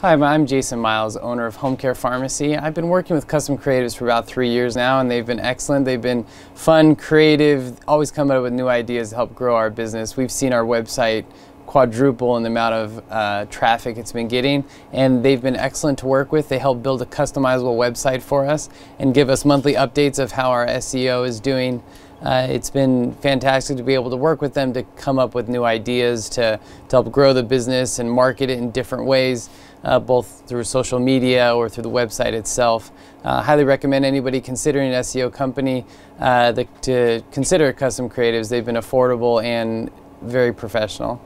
Hi, I'm Jason Miles, owner of Home Care Pharmacy. I've been working with Custom Creatives for about three years now, and they've been excellent. They've been fun, creative, always come up with new ideas to help grow our business. We've seen our website quadruple in the amount of uh, traffic it's been getting, and they've been excellent to work with. They help build a customizable website for us and give us monthly updates of how our SEO is doing. Uh, it's been fantastic to be able to work with them to come up with new ideas to, to help grow the business and market it in different ways, uh, both through social media or through the website itself. Uh, highly recommend anybody considering an SEO company uh, the, to consider Custom Creatives. They've been affordable and very professional.